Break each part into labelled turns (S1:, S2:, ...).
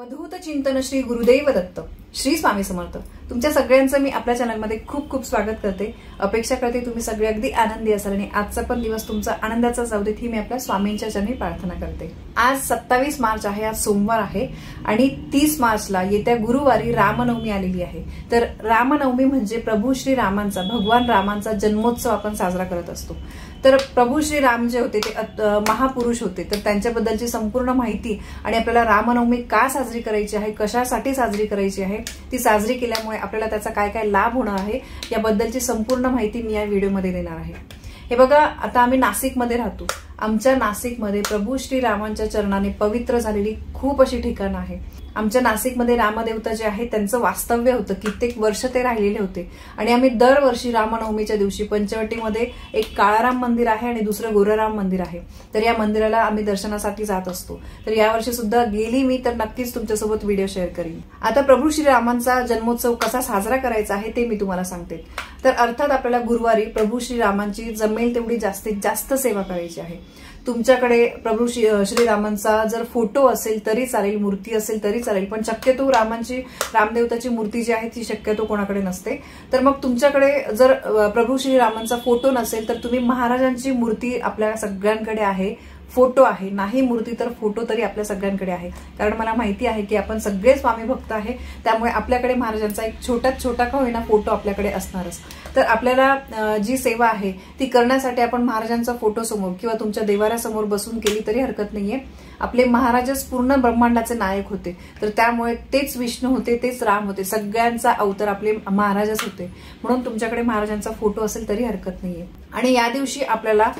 S1: अवधूत चिंतन श्री गुरुदेव दत्त श्री स्वामी समर्थ. तुमच्या सगळ्यांचं मी आपल्या चॅनलमध्ये खूप खूप स्वागत करते. अपेक्षा करते तुम्ही सगळे अगदी आनंदी असाल आणि आजचा पण दिवस तुमचा आनंदाचा जाऊ देत ही मी आपल्या स्वामींच्या चरणी प्रार्थना करते. आज सत्तावीस मार्च आहे आज सोमवार आहे आणि तीस मार्चला येत्या गुरुवारी रामनवमी आलेली आहे. तर रामनवमी म्हणजे प्रभू श्री रामांचा भगवान रामांचा जन्मोत्सव आपण साजरा करत असतो. तर प्रभू श्री राम जे होते ते महापुरुष होते. तर त्यांच्याबद्दलची संपूर्ण माहिती आणि आपल्याला रामनवमी का साजरी करायची आहे कशासाठी साजरी करायची आहे ती साजरी केल्यामुळे आपल्याला त्याचा काय काय लाभ होणार आहे याबद्दलची संपूर्ण माहिती मी या व्हिडिओमध्ये देणार आहे. हे बघा आता आम्ही नाशिकमध्ये राहतो. आमच्या नाशिकमध्ये प्रभू श्री रामांच्या चरणाने पवित्र झालेली खूप अशी ठिकाणं आहे आमच्या नाशिकमध्ये रामदेवता जे आहे त्यांचं वास्तव्य होतं. कित्येक वर्ष ते राहिलेले होते. आणि आम्ही दरवर्षी रामनवमीच्या दिवशी पंचवटीमध्ये एक काळाराम मंदिर आहे आणि दुसरं गोराराम मंदिर आहे. तर या मंदिराला आम्ही दर्शनासाठी जात असतो. तर यावर्षी सुद्धा गेली मी तर नक्कीच तुमच्यासोबत व्हिडिओ शेअर करीन. आता प्रभू श्रीरामांचा जन्मोत्सव कसा साजरा करायचा आहे ते मी तुम्हाला सांगते. तर अर्थात आपल्याला गुरुवारी प्रभू श्रीरामांची जमेल तेवढी जास्तीत जास्त सेवा करायची आहे. तुमच्याकडे प्रभू श्री श्रीरामांचा जर फोटो असेल तरी चालेल मूर्ती असेल तरी चालेल पण शक्यतो रामांची रामदेवताची मूर्ती जी आहे ती शक्यतो कोणाकडे नसते. तर मग तुमच्याकडे जर प्रभू श्रीरामांचा फोटो नसेल तर तुम्ही महाराजांची मूर्ती आपल्या सगळ्यांकडे आहे. फोटो आहे. नाही मूर्ती तर फोटो तरी आपल्या सगळ्यांकडे आहे. कारण मला माहिती आहे की आपण सगळे स्वामी भक्त आहे. त्यामुळे आपल्याकडे महाराजांचा एक छोट्यात छोटा का होईना फोटो आपल्याकडे असणारच. तर आपल्याला जी सेवा आहे ती करण्यासाठी आपण महाराजांचा फोटो समोर किंवा तुमच्या देवाऱ्यासमोर बसून केली तरी हरकत नाहीये. आपले महाराजच पूर्ण ब्रह्मांडाचे नायक होते. तर त्यामुळे तेच विष्णू होते तेच राम होते. सगळ्यांचा अवतार आपले महाराजच होते. म्हणून तुमच्याकडे महाराजांचा फोटो असेल तरी हरकत नाहीये. आणि या दिवशी आपल्याला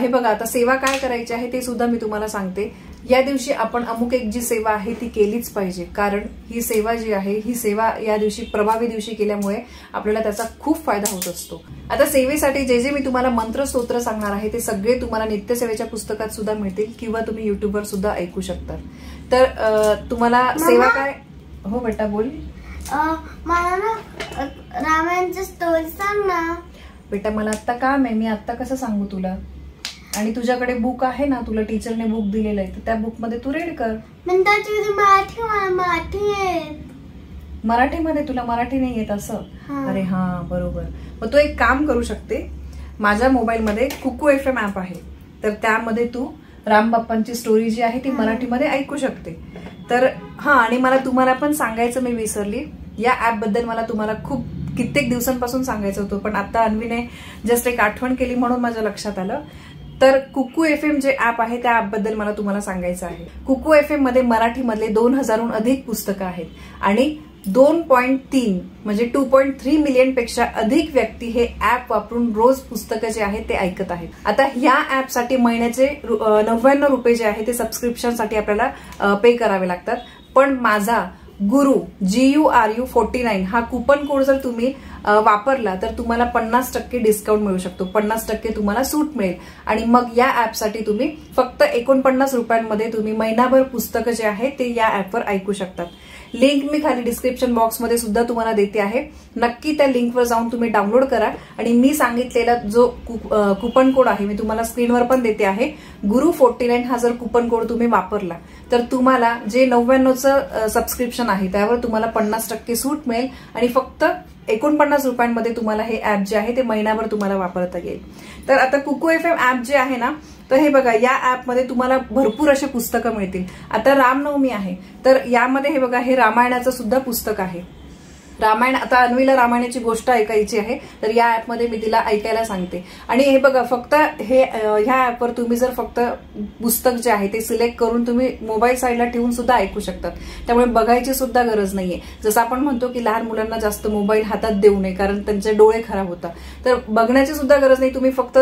S1: हे बघा आता सेवा काय करायची आहे ते सुद्धा मी तुम्हाला सांगते. या दिवशी आपण अमुक एक जी सेवा आहे ती केलीच पाहिजे. कारण ही सेवा जी आहे ही सेवा या दिवशी प्रभावी दिवशी केल्यामुळे आपल्याला त्याचा खूप फायदा होत असतो. आता सेवेसाठी जे जे मी तुम्हाला मंत्र स्तोत्र सांगणार आहे ते सगळे तुम्हाला नित्यसेवेच्या पुस्तकात सुद्धा मिळतील किंवा तुम्ही युट्यूबवर सुद्धा ऐकू शकता तर तुम्हाला सेवा काय? हो बेटा बोल.
S2: मला ना अं, रामायणची स्टोरी सांग ना
S1: बेटा मला आत्ता काम आहे. मी आत्ता कसं सांगू तुला? आणि तुझ्याकडे बुक आहे ना तुला टीचरने बुक दिलेलं आहे तर त्या बुकमध्ये तू रीड कर.
S2: मराठी
S1: मराठीमध्ये तुला मराठी नाही येत असं?
S2: हा.
S1: अरे हा बरोबर. मग तू एक काम करू शकते. माझ्या मोबाईलमध्ये कुकू एफ एम ऍप आहे. तर त्यामध्ये तू राम बाप्पांची स्टोरी जी आहे ती मराठीमध्ये ऐकू शकते. तर हा आणि मला तुम्हाला पण सांगायचं मी विसरली. या ऍपबद्दल मला तुम्हाला खूप कित्येक दिवसांपासून सांगायचं होतं पण आता अन्वीने जस्ट एक आठवण केली म्हणून माझ्या लक्षात आलं. तर कुकू एफ एम जे ऍप आहे त्या ऍपबद्दल मला तुम्हाला सांगायचं आहे. कुकू एफ एममध्ये मराठीमधले दोन हजारहून अधिक पुस्तकं आहेत. आणि दोन पॉईंट तीन म्हणजे टू पॉईंट थ्री मिलियनपेक्षा अधिक व्यक्ती हे ऍप वापरून रोज पुस्तकं जे आहेत ते ऐकत आहेत. आता ह्या ऍपसाठी महिन्याचे रु- नव्याण्णव रुपये जे आहे ते सबस्क्रिप्शनसाठी आपल्याला पे करावे लागतात. पण माझा Guru G U R U forty nine हा कुपन कोड जर तुम्ही वापरला तर तुम्हाला पन्नास टक्के डिस्काउंट मिळू शकतो. पन्नास टक्के तुम्हाला सूट मिळेल. आणि मग या ऍपसाठी तुम्ही फक्त एकोणपन्नास रुपयांमध्ये तुम्ही महिनाभर पुस्तकं जे आहे ते या ऍपवर ऐकू शकतात. लिंक मी खाली डिस्क्रिप्शन बॉक्समध्ये सुद्धा तुम्हाला देते आहे. नक्की त्या लिंकवर जाऊन तुम्ही डाउनलोड करा. आणि मी सांगितलेला जो कु- कुपन कोड आहे मी तुम्हाला स्क्रीनवर पण देते आहे. गुरु फोर्टी नाईन हा जर कुपन कोड तुम्ही वापरला तर तुम्हाला जे नव्याण्णवचं सबस्क्रिप्शन आहे त्यावर तुम्हाला पन्नास टक्के सूट मिळेल. आणि फक्त एकोणपन्नास रुपयांमध्ये तुम्हाला हे ऍप जे आहे ते महिनाभर तुम्हाला वापरता येईल. तर आता कुकू एफ एम ऍप जे आहे ना तर हे बघा या ॲपमध्ये तुम्हाला भरपूर असे पुस्तकं मिळतील. आता रामनवमी आहे. तर यामध्ये हे बघा हे रामायणाचं सुद्धा पुस्तक आहे. रामायण आता अन्वीला रामायणाची गोष्ट ऐकायची आहे तर या ऍपमध्ये मी तिला ऐकायला सांगते. आणि हे बघा फक्त हे ह्या ऍपवर तुम्ही जर फक्त पुस्तक जे आहे ते सिलेक्ट करून तुम्ही मोबाईल साईडला ठेवून सुद्धा ऐकू शकतात. त्यामुळे बघायची सुद्धा गरज नाहीये. जसं आपण म्हणतो की लहान मुलांना जास्त मोबाईल हातात देऊ नये कारण त्यांचे डोळे खराब होतात. तर बघण्याची सुद्धा गरज नाही. तुम्ही फक्त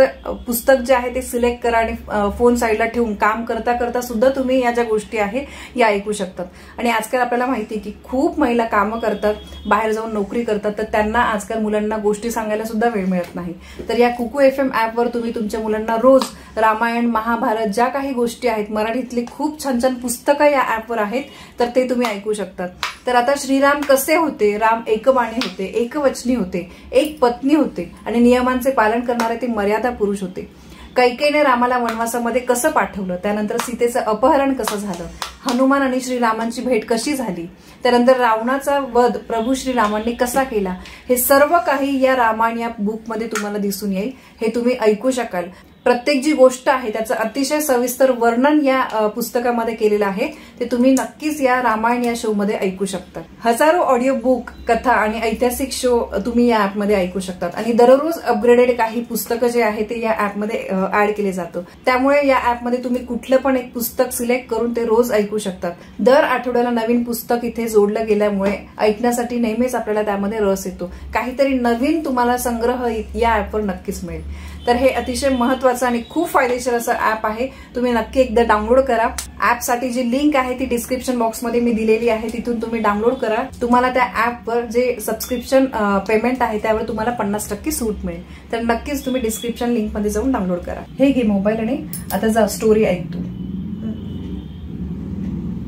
S1: पुस्तक जे आहे ते सिलेक्ट करा आणि फोन साईडला ठेवून काम करता करता सुद्धा तुम्ही या ज्या गोष्टी आहे या ऐकू शकतात. आणि आजकाल आपल्याला माहिती आहे की खूप महिला कामं करतात. बाहेर बाहेर जाऊन नोकरी करतात तर त्यांना आजकाल मुलांना गोष्टी सांगायला सुद्धा वेळ मिळत नाही. तर या कुकू एफ एम ऍपवर तुम्ही तुमच्या मुलांना रोज रामायण महाभारत ज्या काही गोष्टी आहेत मराठीतली खूप छान छान पुस्तकं या ऍपवर आहेत तर ते तुम्ही ऐकू शकतात. तर आता श्रीराम कसे होते? राम एकबाणी होते एकवचनी होते एक पत्नी होते आणि नियमांचे पालन करणारे ते मर्यादा पुरुष होते. कैकेने रामाला वनवासामध्ये कसं पाठवलं? त्यानंतर सीतेचं अपहरण कसं झालं? हनुमान आणि श्रीरामांची भेट कशी झाली? त्यानंतर रावणाचा वध प्रभू श्रीरामांनी कसा केला? हे सर्व काही या रामायण या बुकमध्ये तुम्हाला दिसून येईल. हे तुम्ही ऐकू शकाल. प्रत्येक जी गोष्ट आहे त्याचं अतिशय सविस्तर वर्णन या पुस्तकामध्ये केलेलं आहे. ते तुम्ही नक्कीच या रामायण या शो मध्ये ऐकू शकता. हजारो ऑडिओ बुक कथा आणि ऐतिहासिक शो तुम्ही या ऍपमध्ये ऐकू शकतात. आणि दररोज अपग्रेडेड काही पुस्तकं जे आहे ते या ऍपमध्ये ऍड केले जातं. त्यामुळे या ऍपमध्ये तुम्ही कुठलं पण एक पुस्तक सिलेक्ट करून ते रोज ऐकू शकतात. दर आठवड्याला नवीन पुस्तक इथे जोडलं गेल्यामुळे ऐकण्यासाठी नेहमीच आपल्याला त्यामध्ये रस येतो. काहीतरी नवीन तुम्हाला संग्रह या ऍपवर नक्कीच मिळेल. तर हे अतिशय महत्वाचं आणि खूप फायदेशीर असं ऍप आहे. तुम्ही नक्की एकदा डाउनलोड करा. ऍपसाठी जी लिंक आहे ती डिस्क्रिप्शन बॉक्समध्ये मी दिलेली आहे. तिथून तुम्ही डाउनलोड करा. तुम्हाला त्या ऍपवर जे सबस्क्रिप्शन पेमेंट आहे त्यावर तुम्हाला पन्नास टक्के सूट मिळेल. तर नक्कीच तुम्ही डिस्क्रिप्शन लिंकमध्ये जाऊन डाउनलोड करा. हे घे मोबाईल आणि आता जा स्टोरी ऐक तू.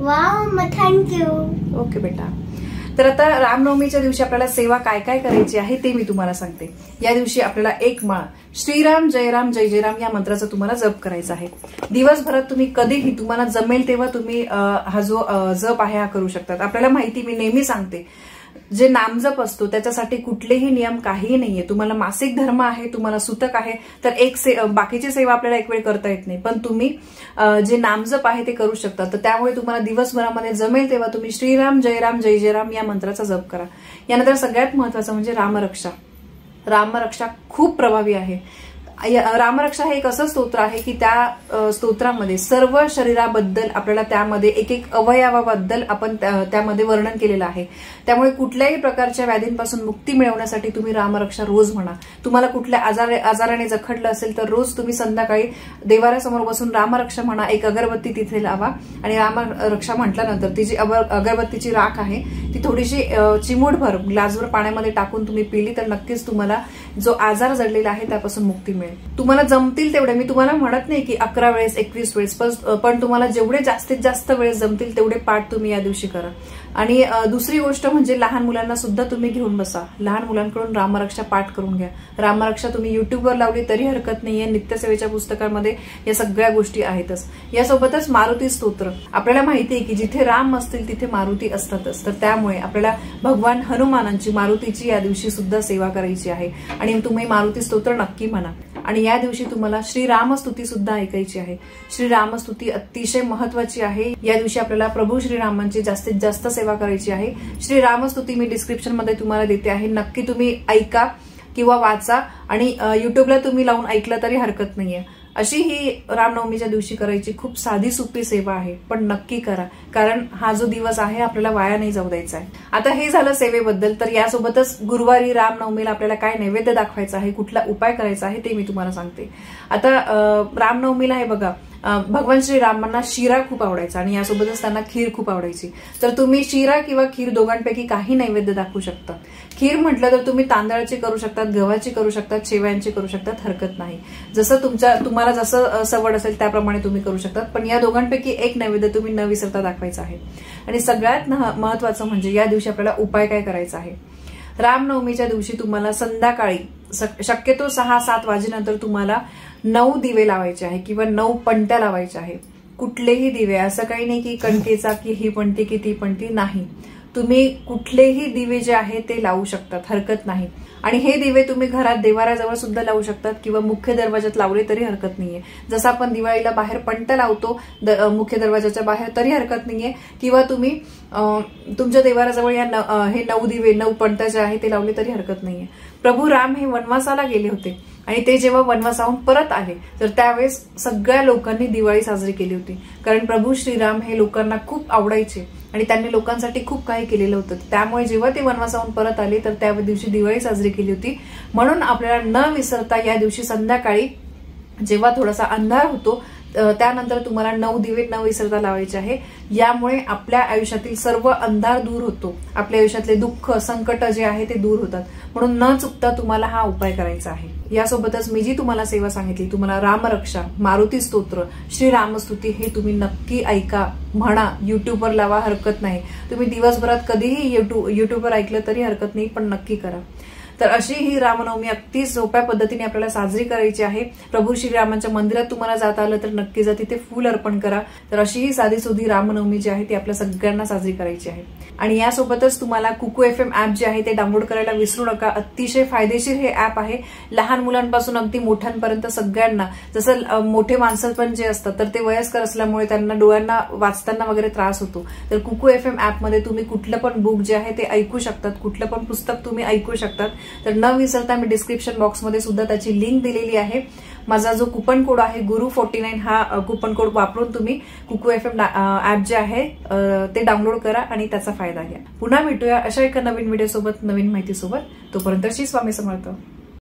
S2: वाव मग थँक्यू
S1: ओके बेटा. तर आता रामनवमीच्या दिवशी आपल्याला सेवा काय काय करायची आहे ते मी तुम्हाला सांगते. या दिवशी आपल्याला एक माळ श्रीराम जयराम जय जयराम या मंत्राचा तुम्हाला जप करायचा आहे. दिवसभरात तुम्ही कधीही तुम्हाला जमेल तेव्हा तुम्ही हा जो जप आहे हा करू शकतात. आपल्याला माहिती मी नेहमी सांगते. जे नामजप असतो त्याच्यासाठी कुठलेही नियम काहीही नाहीये. तुम्हाला मासिक धर्म आहे तुम्हाला सुतक आहे तर एक से बाकीची सेवा आपल्याला एक वेळ करता येत नाही. पण तुम्ही जे नामजप आहे ते करू शकता. तर त्यामुळे तुम्हाला दिवसभरामध्ये जमेल तेव्हा तुम्ही श्रीराम जयराम जय जयराम या मंत्राचा जप करा. यानंतर सगळ्यात महत्वाचं म्हणजे रामरक्षा. रामरक्षा खूप प्रभावी आहे. रामरक्षा हे एक असं स्तोत्र आहे की त्या स्तोत्रामध्ये सर्व शरीराबद्दल आपल्याला त्यामध्ये एक एक अवयवाबद्दल आपण त्या- त्यामध्ये वर्णन केलेलं आहे. त्यामुळे कुठल्याही प्रकारच्या व्याधींपासून मुक्ती मिळवण्यासाठी तुम्ही रामरक्षा रोज म्हणा. तुम्हाला कुठल्या आजार आजाराने जखडलं असेल तर रोज तुम्ही संध्याकाळी देवाऱ्यासमोर बसून रामरक्षा म्हणा एक अगरबत्ती तिथे लावा. आणि रामरक्षा म्हटल्यानंतर ती जी अगरबत्तीची राख आहे ती थोडीशी अ, चिमूटभर ग्लासभर पाण्यामध्ये टाकून तुम्ही पिली तर नक्कीच तुम्हाला जो आजार जडलेला आहे त्यापासून मुक्ती मिळेल. तुम्हाला जमतील तेवढे. मी तुम्हाला म्हणत नाही की अकरा वेळेस एकवीस वेळेस पण- पण तुम्हाला जेवढे जास्तीत जास्त वेळेस जमतील तेवढे पाठ तुम्ही या दिवशी करा. आणि दुसरी गोष्ट म्हणजे लहान मुलांना सुद्धा तुम्ही घेऊन बसा. लहान मुलांकडून रामरक्षा पाठ करून घ्या. रामरक्षा तुम्ही युट्यूबवर लावली तरी हरकत नाहीये. नित्यसेवेच्या पुस्तकांमध्ये या सगळ्या गोष्टी आहेतच. यासोबतच मारुती स्तोत्र. आपल्याला माहिती आहे की जिथे राम असतील तिथे मारुती असतातच. तर त्यामुळे आपल्याला भगवान हनुमानांची मारुतीची या दिवशी सुद्धा सेवा करायची आहे. आणि तुम्ही मारुती स्तोत्र नक्की म्हणा. आणि या दिवशी तुम्हाला श्रीरामस्तुती सुद्धा ऐकायची आहे. श्रीरामस्तुती अतिशय महत्वाची आहे. या दिवशी आपल्याला प्रभू श्रीरामांची जास्तीत जास्त सेवा करायची आहे. श्रीरामस्तुती मी डिस्क्रिप्शनमध्ये तुम्हाला देते आहे. नक्की तुम्ही ऐका किंवा वाचा आणि युट्यूबला तुम्ही लावून ऐकलं तरी हरकत नाहीये. अशी ही रामनवमीच्या दिवशी करायची खूप साधी सोपी सेवा आहे पण नक्की करा. कारण हा जो दिवस आहे आपल्याला वाया नाही जाऊ द्यायचा आहे. आता हे झालं सेवेबद्दल तर यासोबतच गुरुवारी रामनवमीला आपल्याला काय नैवेद्य दाखवायचा आहे कुठला उपाय करायचा आहे ते मी तुम्हाला सांगते. आता रामनवमीला हे बघा भगवान श्रीरामांना शिरा खूप आवडायचा आणि यासोबतच त्यांना खीर खूप आवडायची. तर तुम्ही शिरा किंवा खीर दोघांपैकी काही नैवेद्य दाखवू शकता. खीर म्हटलं तर तुम्ही तांदळाची करू शकतात गव्हाची करू शकतात शेवयांची करू शकतात हरकत नाही. जसं तुमच्या तुम्हाला जसं सवड असेल त्याप्रमाणे तुम्ही करू शकतात. पण या दोघांपैकी एक नैवेद्य तुम्ही न विसरता दाखवायचा आहे. आणि सगळ्यात महत्वाचं म्हणजे या दिवशी आपल्याला उपाय काय करायचा आहे? रामनवमीच्या दिवशी तुम्हाला संध्याकाळी शक्यतो सहा सात वाजेनंतर तुम्हाला नऊ दिवे लावायचे आहे किंवा नऊ पणत्या लावायच्या आहे. कुठलेही दिवे असं काही नाही की कणकेचा की ही पणती की ती पणती नाही. तुम्ही कुठलेही दिवे जे आहे ते लावू शकतात हरकत नाही. आणि हे दिवे तुम्ही घरात देवाराजवळ सुद्धा लावू शकतात किंवा मुख्य दरवाजात लावले तरी हरकत नाहीये. जसं आपण दिवाळीला बाहेर पंट लावतो द- मुख्य दरवाजाच्या बाहेर तरी हरकत नाहीये. किंवा तुम्ही तुमच्या देवाराजवळ या न- हे नऊ दिवे नऊ पंट जे आहे ते लावले तरी हरकत नाहीये. प्रभू राम हे वनवासाला गेले होते. आणि ते जेव्हा वनवासाहून परत आले तर त्यावेळेस सगळ्या लोकांनी दिवाळी साजरी केली होती. कारण प्रभू श्रीराम हे लोकांना खूप आवडायचे आणि त्यांनी लोकांसाठी खूप काही केलेलं होतं. त्यामुळे जेव्हा ते वनवासाहून परत आले तर त्या दिवशी दिवाळी साजरी केली होती. म्हणून आपल्याला न विसरता या दिवशी संध्याकाळी जेव्हा थोडासा अंधार होतो त्यानंतर तुम्हाला नऊ दिवे न विसरता लावायचे आहे. यामुळे आपल्या आयुष्यातील सर्व अंधार दूर होतो. आपल्या आयुष्यातले दुःख संकट जे आहे ते दूर होतात. म्हणून न चुकता तुम्हाला हा उपाय करायचा आहे. यासोबतच मी जी तुम्हाला सेवा सांगितली तुम्हाला रामरक्षा मारुती स्तोत्र श्री रामस्तुती हे तुम्ही नक्की ऐका म्हणा युट्यूबवर लावा हरकत नाही. तुम्ही दिवसभरात कधीही युट्यूब युट्यूबवर ऐकलं तरी हरकत नाही पण नक्की करा. तर अशी ही रामनवमी अगदी सोप्या पद्धतीने आपल्याला साजरी करायची आहे. प्रभू श्रीरामांच्या मंदिरात तुम्हाला जाता आलं तर नक्की जा तिथे फूल अर्पण करा. तर अशी ही साधी सुधी रामनवमी जी आहे ती आपल्या सगळ्यांना साजरी करायची आहे. आणि यासोबतच तुम्हाला कुकू एफ एम ऍप जे आहे ते डाउनलोड करायला विसरू नका. अतिशय फायदेशीर हे ऍप आहे. लहान मुलांपासून अगदी मोठ्यांपर्यंत सगळ्यांना जसं मोठे माणसं पण जे असतात तर ते वयस्कर असल्यामुळे त्यांना डोळ्यांना वाचताना वगैरे त्रास होतो. तर कुकू एफ एम ऍपमध्ये तुम्ही कुठलं पण बुक जे आहे ते ऐकू शकतात. कुठलं पण पुस्तक तुम्ही ऐकू शकतात. तर न विसरता मी डिस्क्रिप्शन बॉक्समध्ये सुद्धा त्याची लिंक दिलेली आहे. माझा जो कुपन कोड आहे गुरु फोर्टी नाईन हा कुपन कोड वापरून तुम्ही कुकू एफ एम ऍप जे आहे ते डाउनलोड करा आणि त्याचा फायदा घ्या. पुन्हा भेटूया अशा एका नवीन व्हिडिओ सोबत नवीन माहितीसोबत. तोपर्यंत श्री स्वामी समर्थ.